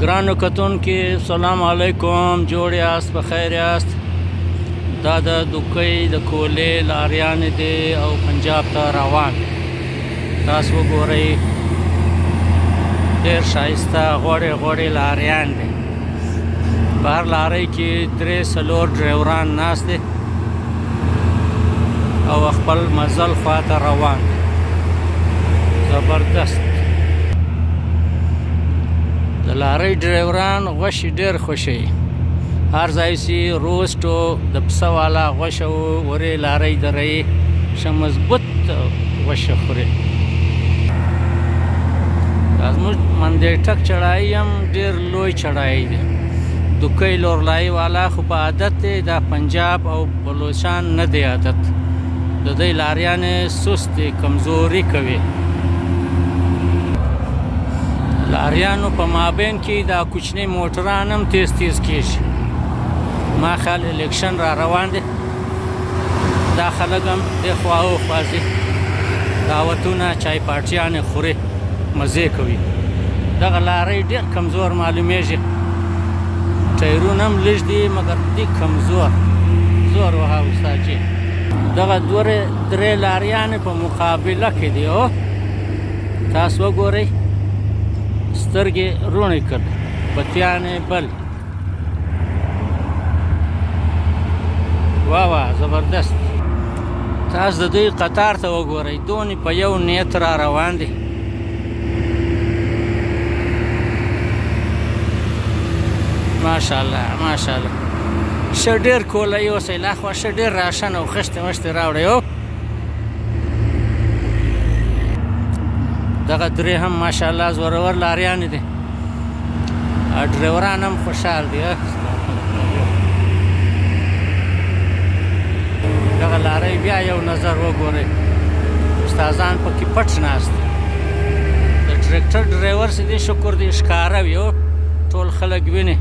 ګرانو کتونکو سلام علیکم جوړ یاست په خیر یاست دا د دوکۍ د کولې لاریان دي او پنجاب ته روان تاسو وګورئ ډېر شایسته غوړې غوړې لاریان دي بهر لارۍ کې درې څلور ډرایوران ناست دي او خپل مزل خواته روان دي زبردست د لارۍ ډرایوران غوښې ډېر خوښوي هر ځای چې روسټ او د پسه والا غوښه او ورې لارۍ درۍ ښه مضبوط غوښه خوري دا زموږ مندې ټک چړای هم ډېر لوی چړای دی دکۍ لورلای والا خو په عادت دی دا پنجاب او بلوچان نه دی عادت د دی لاریان سست کمزوري کوي لاریانو په مابین کې دا کوچنی موټران هم تیز تیز کیږي ما خیال الیکشن را روان دی دا خلک هم د خوا او خوا ځي دعوتونه چای پارټیانې خوري مزې کوي دغه لارۍ ډېر کمزور معلومیږي ټایرونه هم لږ دي مګر دي کمزور زور وهه استاد جي دغه دوه درې لاریانې په مقابله کې دي او تاسو وګورئ سترګې روڼې کړ بتیانې بل واه واه زبردست تاسو د دوی قطار ته وګورئ دونې په یو نیت را روان دي ماشاءالله ماشاءالله ښه ډېر کولی اوسئ لا خو ښه ډېر راشن او خښتې مشتې راوړئ او دغه درې هم ماشاءالله زورور لاریانې دي ډرایوران هم خوشحال دي دغه لارې بیا یو نظر وګورئ استادان پکې پټ ناست دي د ټریکټر ډرایور سي دي شکر دي ښکاره وي ټول خلک ویني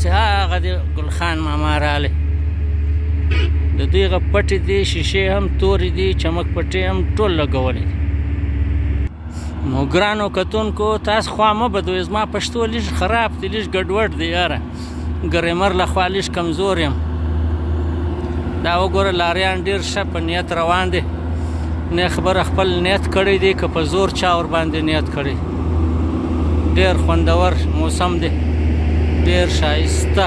چې هغه د ګلخان ماما رالی د دغه پټې دي شیشې هم تورې دي چمک پټې هم ټول لګولې دي نو ګرانو کتونکو تاسو خوا مه بدوي زما پښتو لږ خراب دی لږ ګډوډ دی یاره ګریمر له خوا لږ کمزور یم دا وګوره لاریان ډیر ښه په نیت روان دی نه خبره خپل نیت کړی دی که په زور چا ور باندې نیت کړی ډیر خوندور موسم دی ډیر شایسته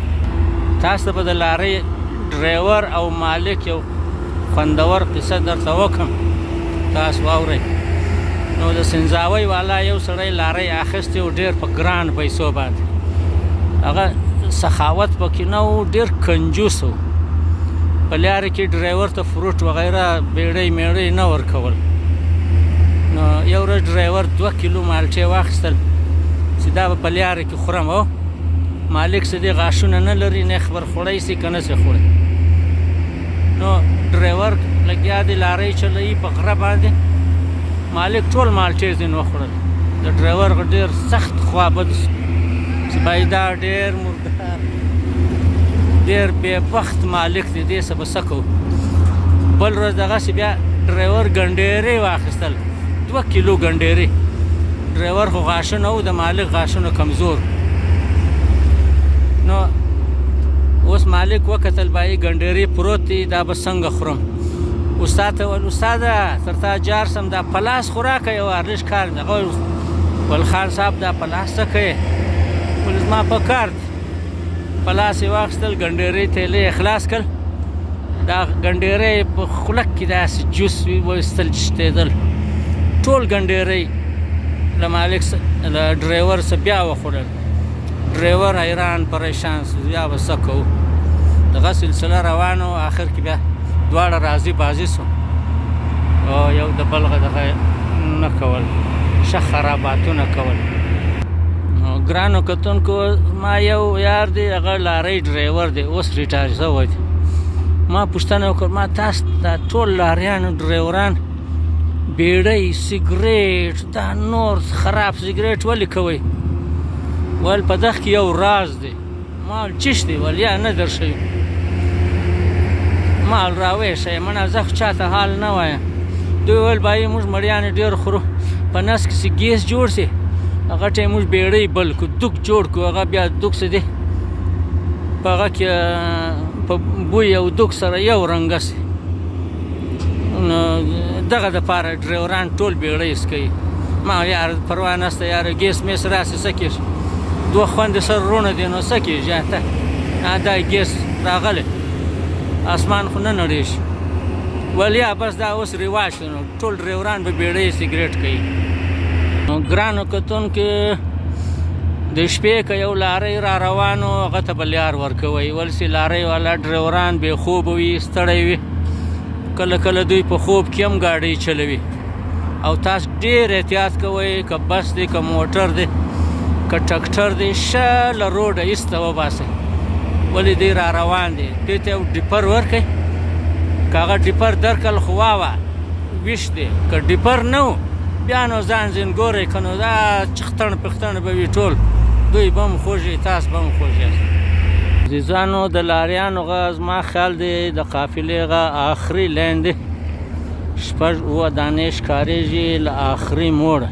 تاسو ته به د لارۍ ډرایور او مالک یو خوندور قصه درته وکم تاسو واورئ نو د سنځاوۍ والا یو سړی لارۍ اخیستې او ډېر په ګران پیسو باندې هغه سخاوت پکې نه و ډېر کنجوس و په لارې کې ډرایور ته فروټ وغیره بیړۍ میړۍ نه ورکول نو یو ورځ ډرایور دوه کیلو مالټې واخیستل چې دا به په لارې کې خورم او مالک سه دې غاشونه نه لري نه خبر خړای سي کنه سه خړای نو ډرایور لګیا دی لارې چلوي په غره باندې مالک ټول مالټې ځین وخوړل د ډرایور ډېر سخت خوابد شو چې بایدا ډېر مردار ډېر بې بخت مالک دی دې سبا سکو بل روز دغسې بیا ډرایور ګنډېرې واخیستل دوه کیلو ګنډېرې ډرایور خو غاشونه او د مالک غاشونه کمزور نو اوس مالک وکتل بای ګنډېرې پروت دی دا به څنګه خورم استاد ته ول استاد تر تا جار سم دا پلاس خوراک یو ارلش کار نه غوښ ول خان صاحب دا پلاس څه کوي ول ما په کار دی په لاس یې واخیستل ګنډېرې تیلې یې خلاص کړل دا ګنډېرې په خوله کې داسې جوس وویستل چې شتېدل ټول ګنډېرې له مالک له ډرایور څخه بیا وخوړل ډرایور حیران پریشان سو بیا به څه کوو دغه سلسله روانه وه آخر کې بیا دواړه راضي بازي سو او یو د بلغه دغه نه کول ښه خراباتونه کول ګرانو کتونکو ما یو یار دی هغه لارۍ ډرایور دی اوس ریټایر شوی دی ما پوښتنه وکړه ما تاسو دا ټول لاریان ډرایوران بیړۍ سیګریټ دا نور خراب سیګریټ ولې کوي ول په دغه کې یو راز دی مال چش دی ولیا نه درشي مال راوې شي منه زه چاته حال نه وایم دوی ول بای موږ مړیان ډیر خورو په نس کې ګیس جوړ سي هغه ټیم موږ بیړې بل کو دک جوړ کو هغه بیا دک سي دی په هغه کې په بوی او دک سره یو رنګ سي نو دغه د پاره ډرایوران ټول بیړې سکي ما یار پروا نه ست یار ګیس مې سره څه کیږی دوه خوندی سره روڼه دی نو څه کیږی ته ها دا ګیس راغلی اسمان خو نه نړیږی ولیا بس دا اوس رواج شو نو ټول ډریوران به بیړی سیګریټ کوي نو ګرانو کتون کې د شپې که یو لارۍ را روانو هغه ته به لیار ورکوي ولسې لارۍ والا ډریوران بې خوبه وي ستړی وي کله کله دوی په خوب کې هم ګاډۍ چلوي او تاسو ډیر احتیاط کوئ که بس دی که موټر دی که ټکټر دی شه له روډه ایسته وباسئ ولې دی را روان دی دې ته یو ډیپر ورکړئ که هغه ډیپر درکړل خو واوه ویښ دی که ډیپر نه و بیا نو ځان ځین ګورئ که نو دا چختڼ پختڼ به وي ټول دوی به هم خوږي تاسو به هم خوږي عزیزانو د لاریانو غه زما خیال دی د قافلې غه آخري لین دی شپږ اوه دانې ښکارېږي له آخري موړه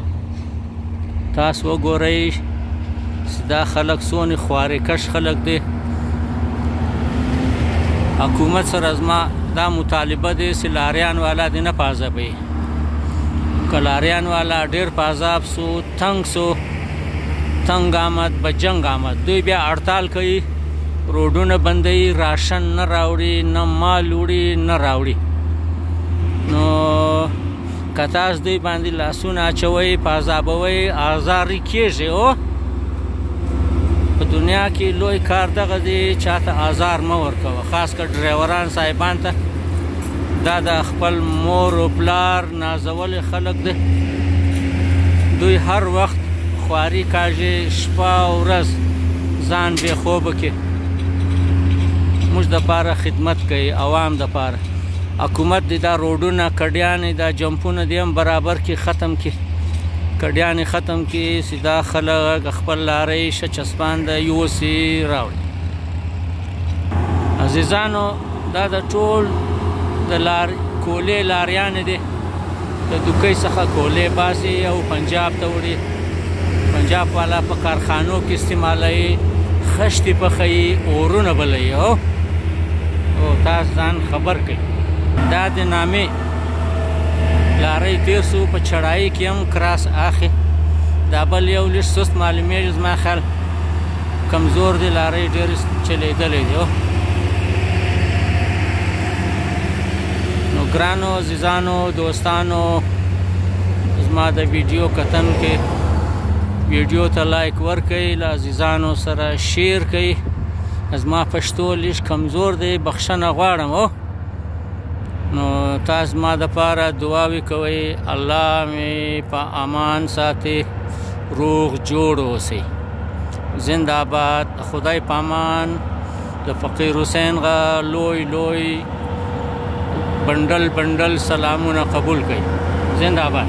تاسو وګورئ چې دا خلک څونې خوارېکښ خلک دی حکومت سره زما دا مطالبه دی چې لاریان والا دې نه په عذابوي که لاریان والا ډېر په عذاب سو تنګ سو تنګ آمد به جنګ آمد دوی بیا اړتال کوي روډونه بندوي راشن نه راوړي نه مال وړي نه راوړي نو کتاس دوی باندې لاسونه اچوي پازابوي آزاري کیږي او په دنیا کې لوی کار دغه دی چاته آزار مه ورکوه خاص کر ډرایوران صاحبان ته دا د خپل مور او پلار نازولې خلک دی دوی هر وخت خواري کاږي شپه او ورځ ځان بې خوبه کې موږ د پاره خدمت کوي عوام د پاره حکومت دی دا روډونه کډیانې دا جمپونه دی هم برابر کې ختم کې کډیانې ختم کې سیدا خلک خپل لارې شچسپاند یوسي راوړي عزیزانو دا د ټول د لار کولې لاریان دي د دوکۍ څخه کولې باسي او پنجاب ته وړي پنجاب والا په کارخانو کې استعمالوي خشتې پخوي اورونه بلوي او او تاسو ځان خبر کړئ دا د نامې لارۍ تیر سو په چړای کې هم کراس اخی دا بل یو لږ سست معلومیږي زما خیال کمزور دی لارې ډېر چلیدلې دی نو ګرانو عزیزانو دوستانو زما د ویډیو کتن کې ویډیو ته لایک ورکړئ له عزیزانو سره شیر کړئ زما پښتو لیش کمزور دی بخښنه غواړم او نو تاسو ما د پاره دعاوي کوئ الله می په امان ساتي روغ جوړ اوسئ زنده باد خدای پامان د فقیر حسین غا لوی لوی بندل بندل سلامونه قبول کړئ زنده باد